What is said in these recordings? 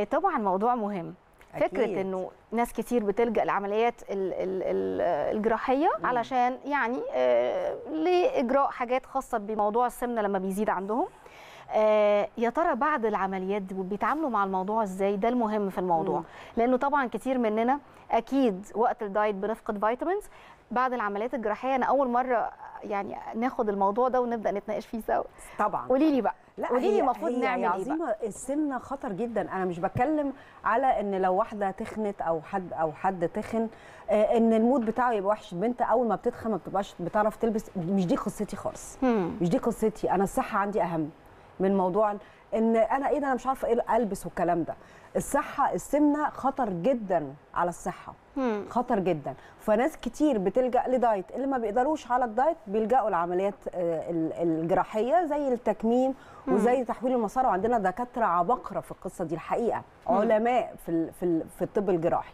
آه، طبعا موضوع مهم. فكرة أكيد. إنه ناس كتير بتلجأ لعمليات ال- ال- ال- الجراحية مم. علشان يعني آه، لإجراء حاجات خاصة بموضوع السمنة لما بيزيد عندهم. آه، يا ترى بعد العمليات دي بيتعاملوا مع الموضوع إزاي؟ ده المهم في الموضوع. مم. لأنه طبعا كتير مننا أكيد وقت ال diet بنفقد vitamins بعد العمليات الجراحية أنا أول مرة يعني ناخد الموضوع ده ونبدأ نتناقش فيه سوا. طبعا. قولي لي بقى. لا هي- المفروض نعمل بقى؟ عظيمة السمنة خطر جدا. أنا مش بتكلم على إن لو واحدة تخنت أو حد أو حد تخن آه، إن ال mood بتاعه يبقى وحش. البنت أول ما بتتخن ما بتبقاش بتعرف تلبس مش دي قصتي خالص. مش دي قصتي. أنا الصحة عندي أهم. من موضوع إن أنا إيه ده أنا مش عارفة إيه ألبس والكلام ده. الصحة السمنة خطر جدا على الصحة. خطر جدا. فناس كتير بتلجأ ل diet. اللي ما بيقدروش على ال diet بيلجأوا لعمليات آه، ال- الجراحية زي التكميم وزي تحويل المسار. وعندنا دكاترة عباقرة في القصة دي الحقيقة. علماء في في في الطب الجراحي.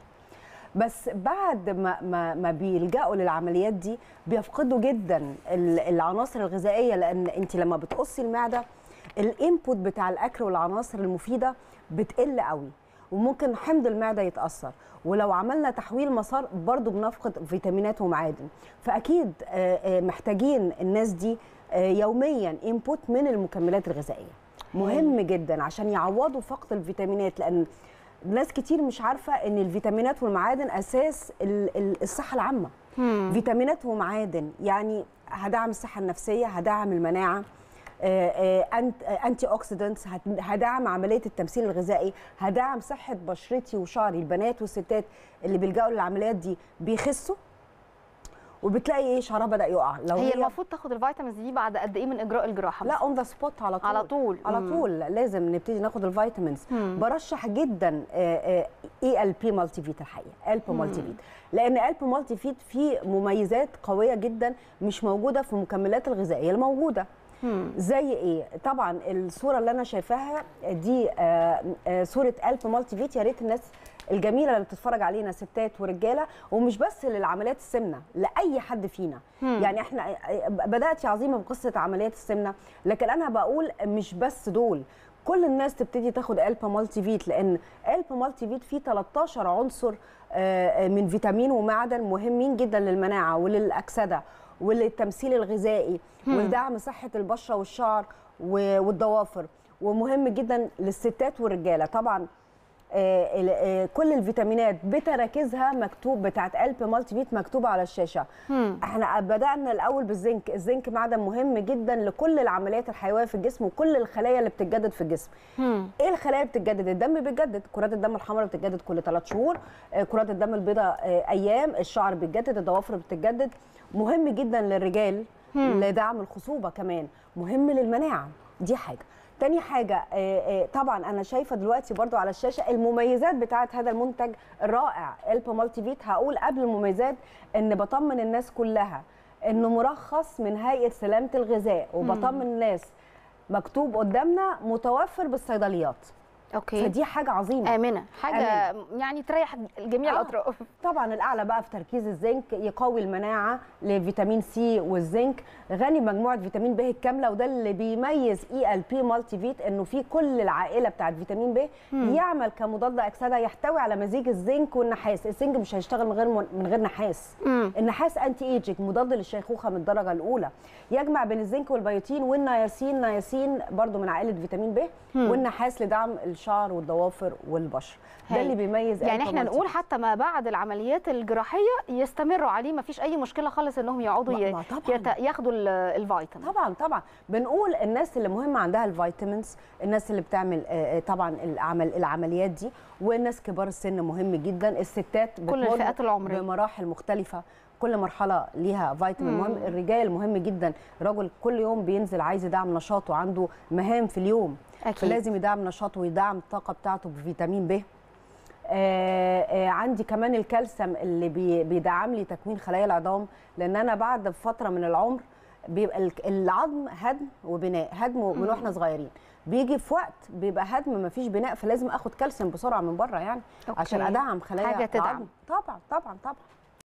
بس بعد ما ما ما بيلجأوا للعمليات دي بيفقدوا جدا ال- العناصر الغذائية. لأن أنت لما بتقصي المعدة الإنبوت بتاع الأكل والعناصر المفيدة بتقل قوي وممكن حمض المعدة يتأثر ولو عملنا تحويل مسار برضو بنفقد فيتامينات ومعادن. فأكيد آه، آه، محتاجين الناس دي آه، يوميا input من المكملات الغذائية. مهم جدا عشان يعوضوا فقد الفيتامينات لأن ناس كتير مش عارفة إن الفيتامينات والمعادن أساس ال- ال- الصحة العامة. فيتامينات ومعادن يعني هدعم الصحة النفسية هدعم المناعة آه، آه، آه، antioxidants هت- هدعم عملية التمثيل الغذائي هدعم صحة بشرتي وشعري البنات والستات اللي بيلجأوا للعمليات دي بيخسوا؟ وبتلاقي إيه؟ شعرها بدأ يقع. لو هي المفروض تاخد ال vitamins دي بعد قد إيه من إجراء الجراحة؟ لا on the spot على طول. على طول. على مم. طول. لازم نبتدي ناخد ال vitamins. مم. برشح جدا ALB Multivit الحقيقة. ALB Multivit لأن ALB Multivit فيه مميزات قوية جدا مش موجودة في المكملات الغذائية الموجودة. زي إيه؟ طبعا الصورة اللي أنا شايفاها دي آه، آه، صورة ALB Multivit. يا ريت الناس الجميلة اللي بتتفرج علينا ستات ورجالة ومش بس للعمليات السمنة لأي حد فينا. مم. يعني إحنا آه، بدأت يا عظيمه بقصه عمليات السمنة لكن أنا بقول مش بس دول. كل الناس تبتدي تاخد ALB Multivit لأن ALB Multivit فيه 13 عنصر من فيتامين ومعدن مهمين جدا للمناعة وللأكسدة. وللتمثيل الغذائي ولدعم صحة البشرة والشعر والضوافر. ومهم جدا للستات والرجالة. طبعا كل الفيتامينات بتراكيزها مكتوب بتاعت الب مالتي فيت مكتوبة على الشاشة. مم. إحنا بدأنا الأول بالزنك. الزنك معدن مهم جدا لكل العمليات الحيوية في الجسم وكل الخلايا اللي بتتجدد في الجسم. مم. إيه الخلايا اللي بتتجدد؟ الدم بيتجدد. كرات الدم الحمراء بتتجدد كل 3 شهور. آه، كرات الدم البيضاء آه، أيام. الشعر بيتجدد. الضوافر بتتجدد. مهم جدا للرجال لدعم الخصوبة كمان. مهم للمناعة. دي حاجة. تاني حاجة آه، آه، طبعا أنا شايفة دلوقتي برضو على الشاشة المميزات بتاعة هذا المنتج الرائع ALB Multivit هقول قبل المميزات إن بطمن الناس كلها إنه مرخص من هيئة سلامة الغذاء وبطمن الناس مكتوب قدامنا متوفر بالصيدليات. okay. فدي حاجة عظيمة. آمنة. حاجة يعني تريح جميع آه. الأطراف. طبعا الأعلى بقى في تركيز الزنك يقوي المناعة لفيتامين C والزنك. غني بمجموعه فيتامين B الكاملة وده اللي بيميز ALB Multivit إنه في كل العائلة بتاعت فيتامين B يعمل كمضاد إكسدة يحتوي على مزيج الزنك والنحاس. الزنك مش هيشتغل من غير من غير نحاس. مم. النحاس anti-aging مضاد للشيخوخة من الدرجة الأولى. يجمع بين الزنك والبيوتين والنياسين. نياسين برضو من عائلة فيتامين B والنحاس لدعم الشعر والضوافر والبشره ده. اللي بيميز يعني إحنا نقول حتى ما بعد العمليات الجراحية يستمروا عليه ما فيش أي مشكلة خالص إنهم يقعدوا ما- طبعاً. يت- ياخدوا ال- الفيتامين طبعا طبعا بنقول الناس اللي مهم عندها ال vitamins الناس اللي بتعمل آه، آه، طبعا العمل العمليات دي والناس كبار السن مهم جدا الستات كل الفئات العمرية. بمراحل مختلفة كل مرحلة ليها فيتامين. مهم الرجال مهم جدا الراجل كل يوم بينزل عايز يدعم نشاطه عنده مهام في اليوم أكيد. فلازم يدعم نشاطه ويدعم الطاقة بتاعته بفيتامين B آه آه عندي كمان الكالسيوم اللي بي بيدعم لي تكوين خلايا العظام لأن أنا بعد فترة من العمر بيبقى العظم هدم وبناء هدم من وإحنا صغيرين بيجي في وقت بيبقى هدم ما فيش بناء فلازم آخد كالسيوم بسرعة من بره يعني okay. عشان أدعم خلايا حاجة تدعم. العظم. طبعا طبعا طبعا